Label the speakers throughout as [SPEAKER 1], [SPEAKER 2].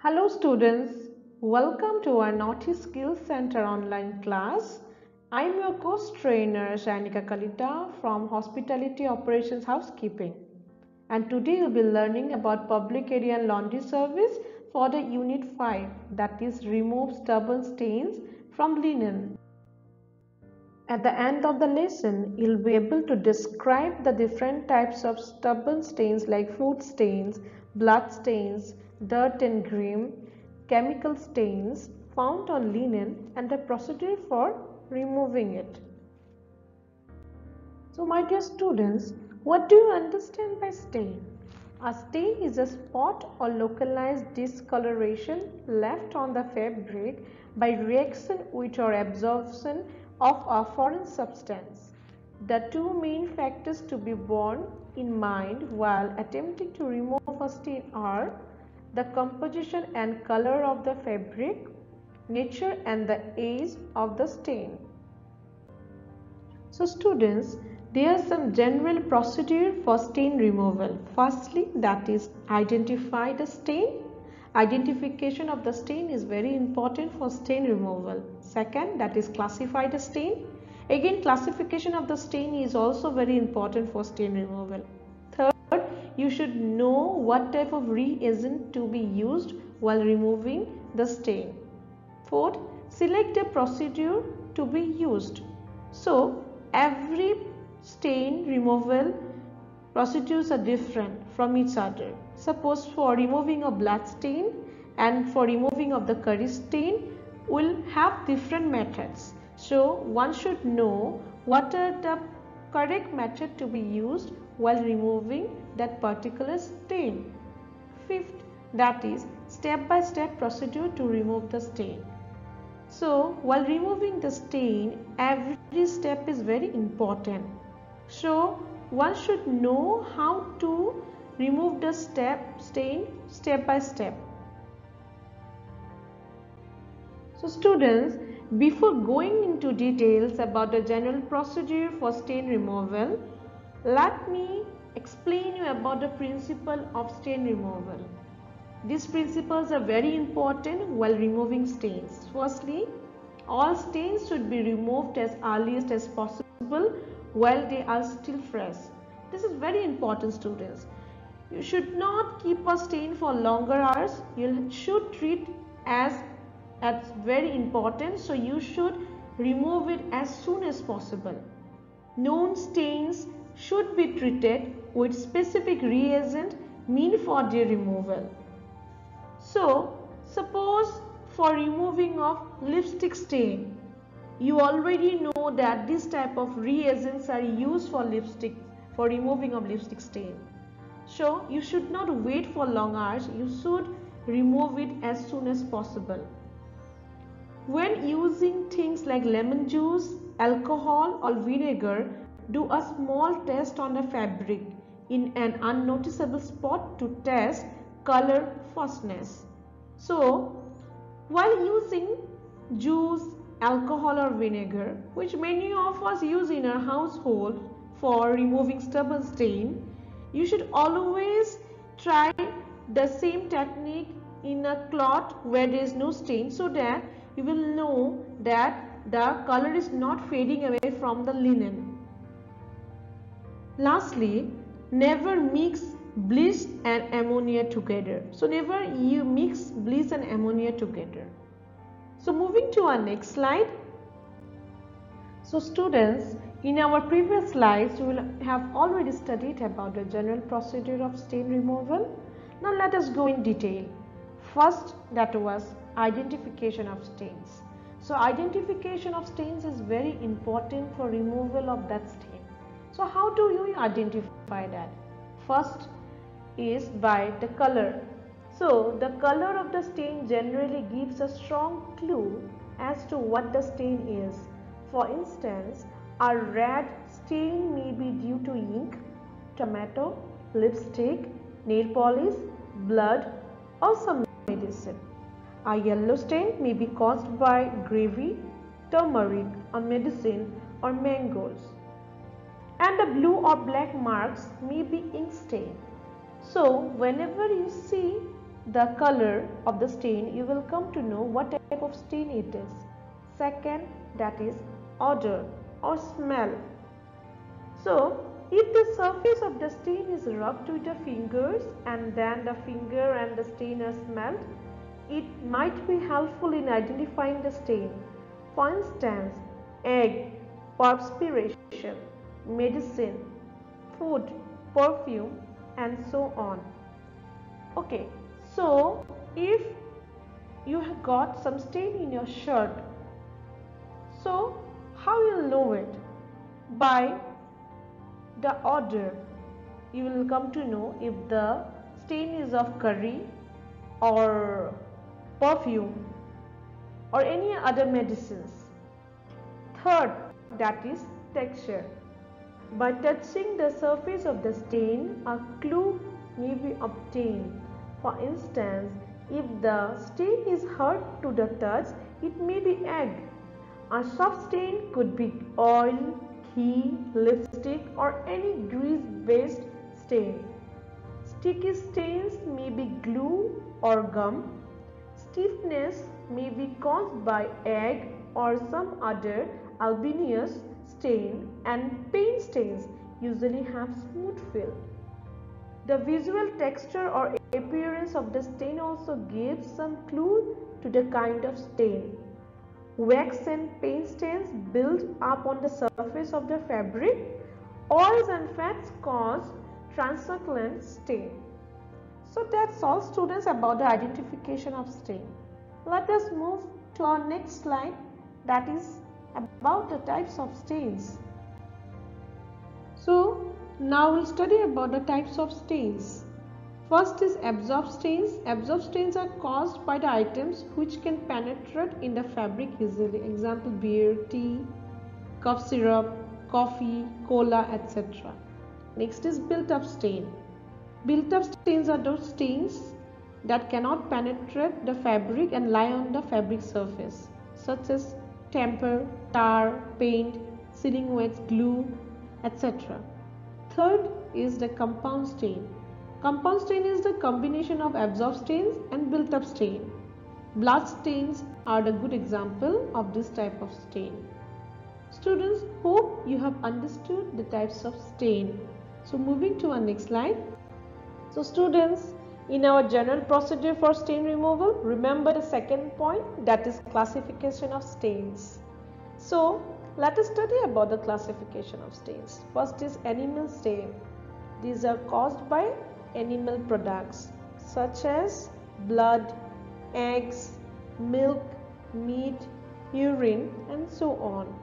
[SPEAKER 1] Hello students, welcome to our North East Skills Center online class. I'm your course trainer Shainika Kalita from Hospitality Operations Housekeeping. And today you'll be learning about public area laundry service for the unit 5 that is remove stubborn stains from linen. At the end of the lesson, you'll be able to describe the different types of stubborn stains like food stains, blood stains, dirt and grime, chemical stains found on linen and the procedure for removing it. So my dear students, what do you understand by stain? A stain is a spot or localized discoloration left on the fabric by reaction with or absorption of a foreign substance. The two main factors to be borne in mind while attempting to remove a stain are the composition and color of the fabric, nature and the age of the stain. So students, there are some general procedure for stain removal. Firstly, that is identify the stain. Identification of the stain is very important for stain removal. Second, that is classify the stain. Again, classification of the stain is also very important for stain removal you should know what type of reagent to be used while removing the stain. Fourth, select a procedure to be used. So, every stain removal procedures are different from each other. Suppose for removing a blood stain and for removing of the curry stain will have different methods. So, one should know what are the correct method to be used while removing that particular stain. Fifth, that is step-by-step procedure to remove the stain. So, while removing the stain, every step is very important. So, one should know how to remove the step stain step by step. So, students, before going into details about the general procedure for stain removal, let me explain you about the principle of stain removal. These principles are very important while removing stains. Firstly, all stains should be removed as earliest as possible while they are still fresh. This is very important students. You should not keep a stain for longer hours. You should treat as as very important. So you should remove it as soon as possible. Known stains should be treated with specific reagent mean for their removal. So, suppose for removing of lipstick stain, you already know that this type of reagents are used for lipstick for removing of lipstick stain. So, you should not wait for long hours, you should remove it as soon as possible. When using things like lemon juice, alcohol or vinegar do a small test on a fabric in an unnoticeable spot to test color fastness. So, while using juice, alcohol or vinegar, which many of us use in our household for removing stubborn stain, you should always try the same technique in a cloth where there is no stain so that you will know that the color is not fading away from the linen. Lastly, never mix bleach and ammonia together. So never you mix bleach and ammonia together. So moving to our next slide. So students, in our previous slides, we have already studied about the general procedure of stain removal. Now let us go in detail. First, that was identification of stains. So identification of stains is very important for removal of that stain. So how do you identify that? First is by the color. So the color of the stain generally gives a strong clue as to what the stain is. For instance, a red stain may be due to ink, tomato, lipstick, nail polish, blood or some medicine. A yellow stain may be caused by gravy, turmeric, a medicine or mangoes and the blue or black marks may be ink stain. So whenever you see the color of the stain, you will come to know what type of stain it is. Second, that is odor or smell. So, if the surface of the stain is rubbed with the fingers and then the finger and the stain are smelled, it might be helpful in identifying the stain. For instance, egg, perspiration, medicine, food, perfume and so on. Okay, so if you have got some stain in your shirt, so how you know it? By the odor. You will come to know if the stain is of curry or perfume or any other medicines. Third, that is texture. By touching the surface of the stain, a clue may be obtained. For instance, if the stain is hard to the touch, it may be egg. A soft stain could be oil, ghee, lipstick or any grease-based stain. Sticky stains may be glue or gum. Stiffness may be caused by egg or some other albuminous stain and paint stains usually have smooth fill. The visual texture or appearance of the stain also gives some clue to the kind of stain. Wax and paint stains build up on the surface of the fabric. Oils and fats cause translucent stain. So that's all students about the identification of stain. Let us move to our next slide that is about the types of stains. So now we'll study about the types of stains. First is absorb stains. Absorb stains are caused by the items which can penetrate in the fabric easily. Example beer, tea, cough syrup, coffee, cola, etc. Next is built up stain. Built up stains are those stains that cannot penetrate the fabric and lie on the fabric surface such as temper, tar, paint, sealing wax, glue, etc. Third is the compound stain. Compound stain is the combination of absorbed stains and built up stain. Blood stains are the good example of this type of stain. Students, hope you have understood the types of stain. So moving to our next slide. So students, in our general procedure for stain removal, remember the second point that is classification of stains. So let us study about the classification of stains. First is animal stain. These are caused by animal products such as blood, eggs, milk, meat, urine and so on.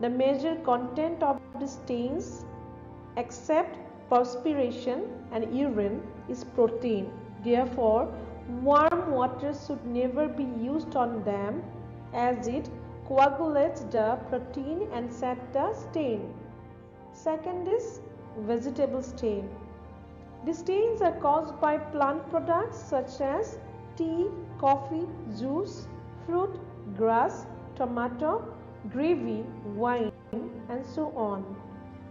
[SPEAKER 1] The major content of the stains except perspiration and urine is protein. Therefore, warm water should never be used on them as it coagulates the protein and set the stain. Second is vegetable stain. The stains are caused by plant products such as tea, coffee, juice, fruit, grass, tomato, gravy, wine and so on.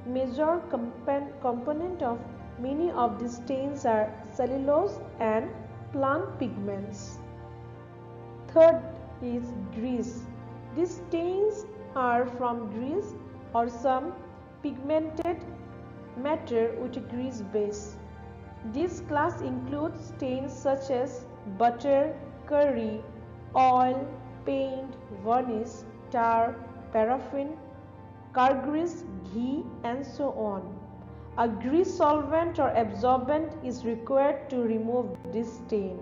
[SPEAKER 1] Major component of many of these stains are cellulose and plant pigments. Third is grease. These stains are from grease or some pigmented matter with a grease base. This class includes stains such as butter, curry, oil, paint, varnish, tar, paraffin, car grease, ghee and so on. A grease solvent or absorbent is required to remove this stain.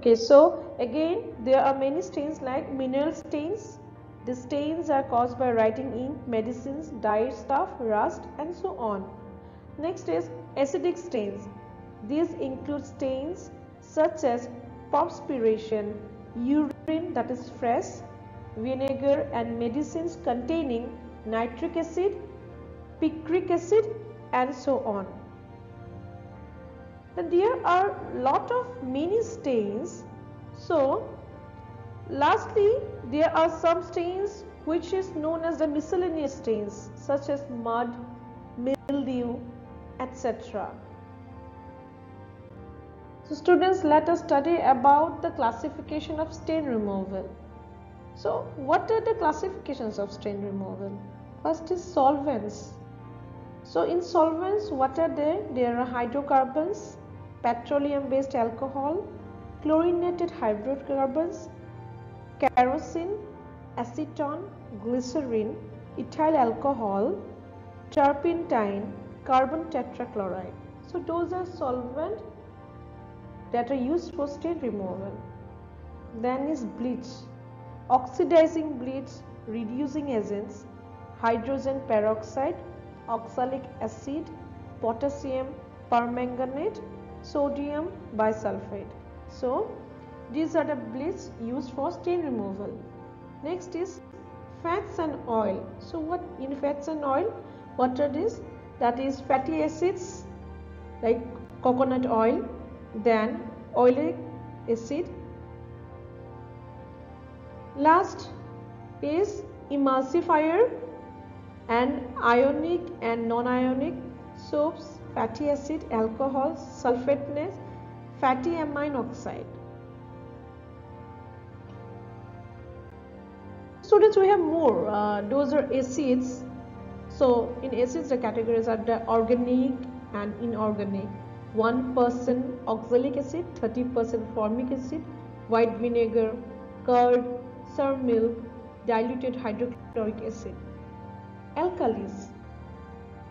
[SPEAKER 1] Okay, so again there are many stains like mineral stains, the stains are caused by writing ink, medicines, dye stuff, rust and so on. Next is acidic stains. These include stains such as perspiration, urine that is fresh, vinegar and medicines containing nitric acid, picric acid and so on. Then there are lot of many stains. So Lastly, there are some stains which is known as the miscellaneous stains such as mud, mildew, etc. So students let us study about the classification of stain removal. So what are the classifications of stain removal? First is solvents. So in solvents what are there? There are hydrocarbons, petroleum based alcohol, chlorinated hydrocarbons, kerosene, acetone, glycerin, ethyl alcohol, turpentine, carbon tetrachloride. So those are solvent that are used for stain removal. Then is bleach, oxidizing bleach, reducing agents, hydrogen peroxide, oxalic acid, potassium permanganate, sodium bisulfate. So these are the bleach used for stain removal. Next is fats and oil. So what in fats and oil? What are these? That is fatty acids like coconut oil, then oleic acid. Last is emulsifier and ionic and non-ionic soaps, fatty acid, alcohol, sulfateness, fatty amine oxide. Students, we have more. Uh, those are acids. So, in acids, the categories are the organic and inorganic. 1% oxalic acid, 30% formic acid, white vinegar, curd, sour milk, diluted hydrochloric acid. Alkalis.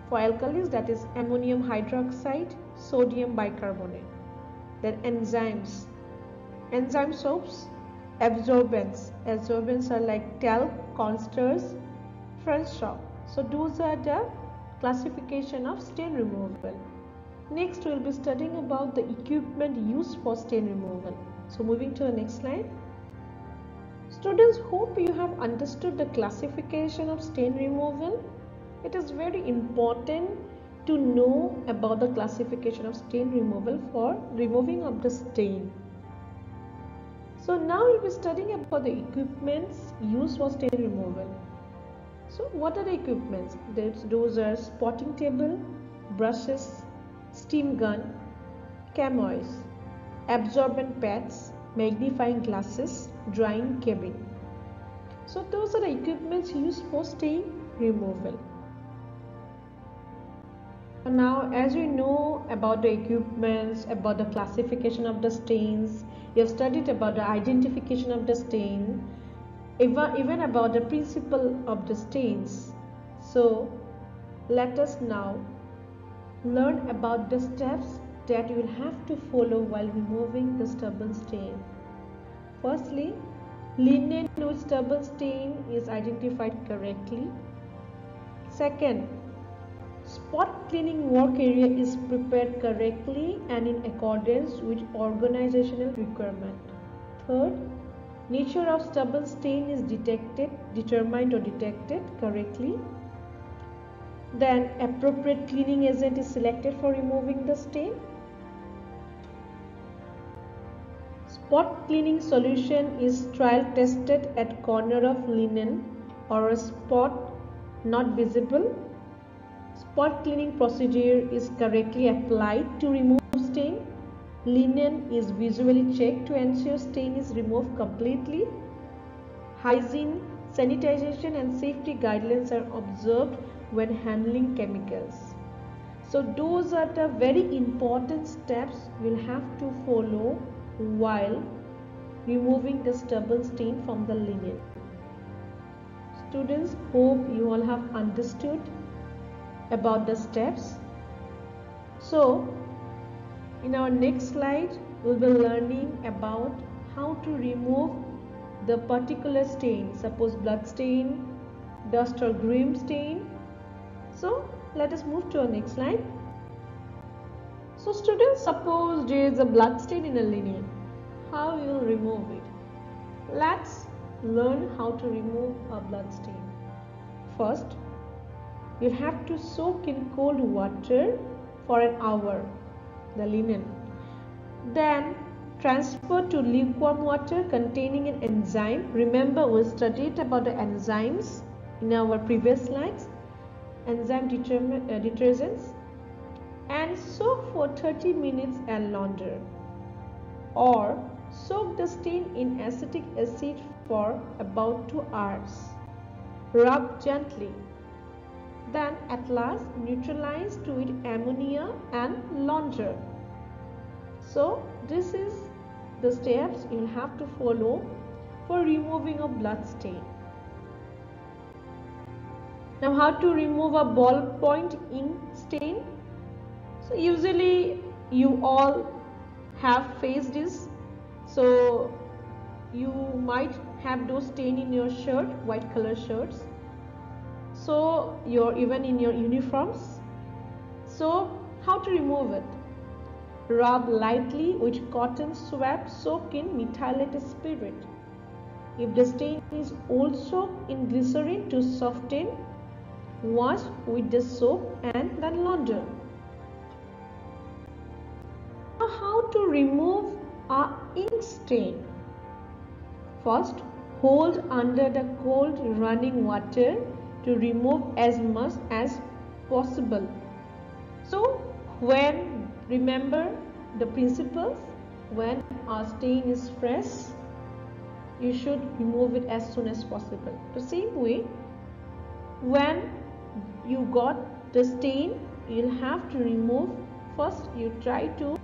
[SPEAKER 1] For alkalis that is ammonium hydroxide, sodium bicarbonate. Then enzymes. Enzyme soaps, absorbents. Absorbents are like talc, cornstarch, French chalk. So those are the classification of stain removal. Next we will be studying about the equipment used for stain removal. So moving to the next slide. Students hope you have understood the classification of stain removal. It is very important to know about the classification of stain removal for removing of the stain. So now we'll be studying about the equipments used for stain removal. So what are the equipments? Those are spotting table, brushes, steam gun, chamois, absorbent pads, magnifying glasses, drying cabin. So those are the equipments used for stain removal. Now as we know about the equipments, about the classification of the stains, you have studied about the identification of the stain, even, even about the principle of the stains. So let us now learn about the steps that you will have to follow while removing the stubborn stain. Firstly, linen with stubborn stain is identified correctly. Second, spot cleaning work area is prepared correctly and in accordance with organizational requirement. Third, Nature of stubborn stain is detected, determined or detected correctly. Then appropriate cleaning agent is selected for removing the stain. Spot cleaning solution is trial tested at corner of linen or a spot not visible. Spot cleaning procedure is correctly applied to remove stain Linen is visually checked to ensure stain is removed completely. Hygiene, sanitization and safety guidelines are observed when handling chemicals. So those are the very important steps we'll have to follow while removing the stubborn stain from the linen. Students, hope you all have understood about the steps. So in our next slide, we'll be learning about how to remove the particular stain, suppose blood stain, dust or grime stain. So let us move to our next slide. So students, suppose there is a blood stain in a linen. How you will remove it? Let's learn how to remove a blood stain. First, you'll have to soak in cold water for an hour the linen. Then transfer to lukewarm water containing an enzyme. Remember we studied about the enzymes in our previous slides. Enzyme uh, detergents. and soak for 30 minutes and launder. Or soak the stain in acetic acid for about 2 hours. Rub gently. Then at last neutralize to it ammonia and launder. So this is the steps you'll have to follow for removing a blood stain. Now how to remove a ballpoint ink stain? So usually you all have faced this. So you might have those stain in your shirt, white color shirts. So you're even in your uniforms. So how to remove it? Rub lightly with cotton swab soaked in methylated spirit. If the stain is also in glycerin to soften, wash with the soap and then launder. Now how to remove a ink stain? First, hold under the cold running water to remove as much as possible. So when remember the principles when a stain is fresh you should remove it as soon as possible. The same way when you got the stain you'll have to remove first you try to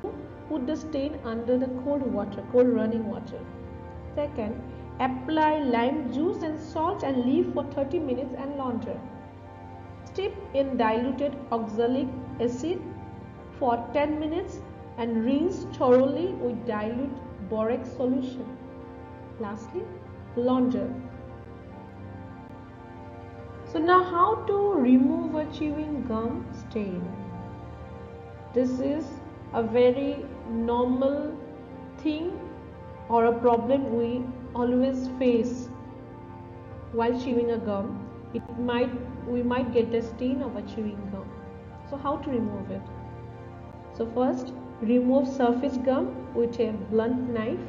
[SPEAKER 1] put the stain under the cold water cold running water second apply lime juice and salt and leave for 30 minutes and launder. Steep in diluted oxalic acid for 10 minutes and rinse thoroughly with dilute borax solution. Lastly launder. So now how to remove a chewing gum stain? This is a very normal thing or a problem we always face while chewing a gum. It might we might get a stain of a chewing gum. So how to remove it? So first remove surface gum with a blunt knife.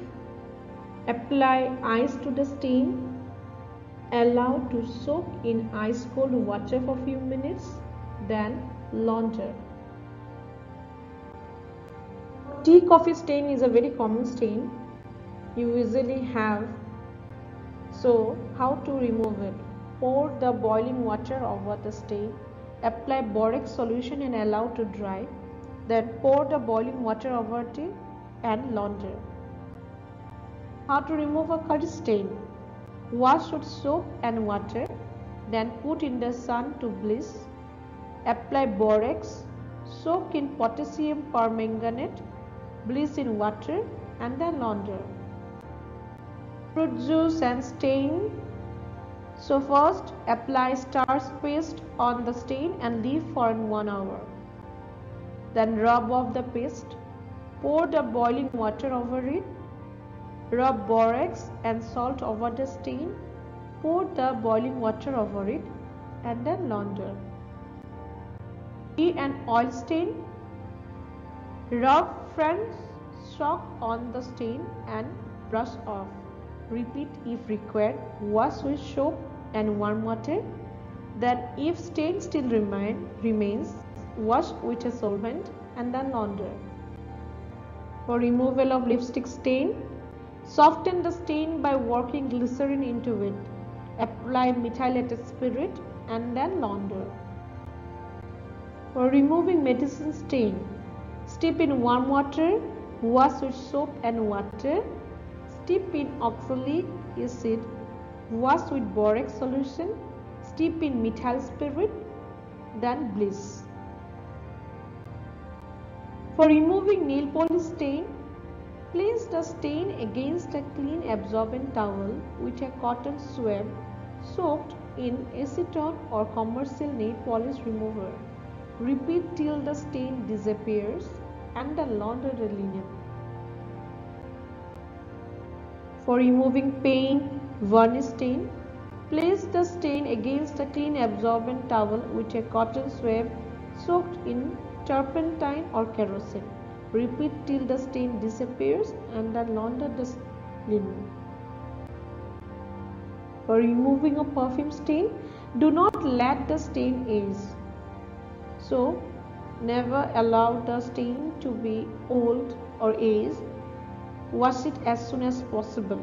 [SPEAKER 1] Apply ice to the stain Allow to soak in ice cold water for a few minutes, then launder. Tea coffee stain is a very common stain you usually have. So, how to remove it? Pour the boiling water over the stain, apply borax solution and allow to dry. Then pour the boiling water over it and launder. How to remove a curry stain? Wash with soap and water, then put in the sun to bleach. Apply borax, soak in potassium permanganate, bleach in water and then launder. Fruit juice and stain. So first apply starch paste on the stain and leave for 1 hour. Then rub off the paste. Pour the boiling water over it Rub borax and salt over the stain. Pour the boiling water over it and then launder. Tea and oil stain. Rub French chalk on the stain and brush off. Repeat if required. Wash with soap and warm water. Then if stain still remain, remains, wash with a solvent and then launder. For removal of lipstick stain, Soften the stain by working glycerin into it. Apply methylated spirit and then launder. For removing medicine stain, steep in warm water, wash with soap and water, steep in oxalic acid, wash with borax solution, steep in methyl spirit, then bleach. For removing nail polish stain, Place the stain against a clean absorbent towel with a cotton swab soaked in acetone or commercial nail polish remover. Repeat till the stain disappears and the linen. For removing paint, varnish stain, place the stain against a clean absorbent towel with a cotton swab soaked in turpentine or kerosene. Repeat till the stain disappears and then launder the linen. For removing a perfume stain, do not let the stain age. So, Never allow the stain to be old or aged. Wash it as soon as possible.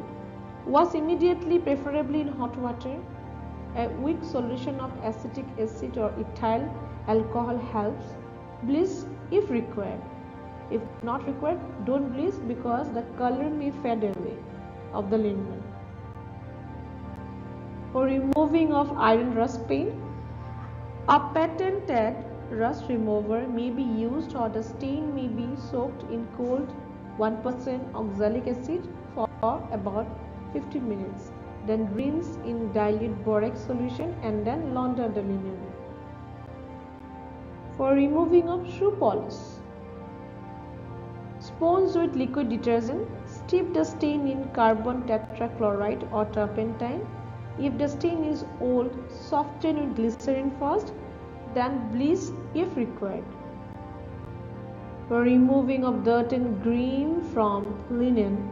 [SPEAKER 1] Wash immediately, preferably in hot water. A weak solution of acetic acid or ethyl alcohol helps. Bleach if required. If not required, don't bleach because the color may fade away of the linen. For removing of iron rust paint, a patented rust remover may be used or the stain may be soaked in cold 1% oxalic acid for about 15 minutes. Then rinse in dilute borax solution and then launder the linen. For removing of shoe polish, sponge with liquid detergent, steep the stain in carbon tetrachloride or turpentine. If the stain is old, soften with glycerin first, then bleach if required. For removing of dirt and green from linen,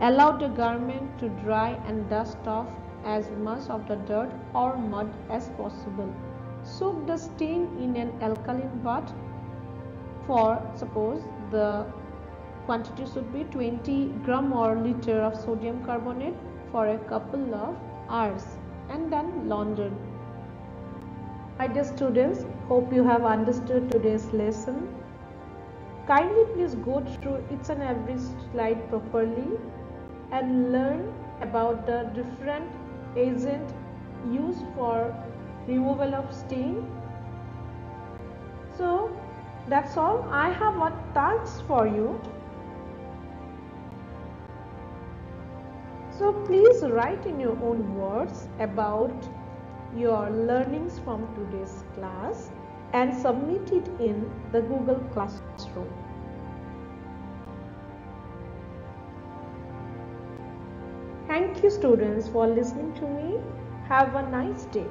[SPEAKER 1] allow the garment to dry and dust off as much of the dirt or mud as possible. Soak the stain in an alkaline bath for suppose the quantity should be 20 gram or liter of sodium carbonate for a couple of hours and then launder. My dear students, hope you have understood today's lesson. Kindly please go through each and every slide properly and learn about the different agent used for removal of stain. So that's all. I have a task for you. So please write in your own words about your learnings from today's class and submit it in the Google Classroom. Thank you students for listening to me. Have a nice day.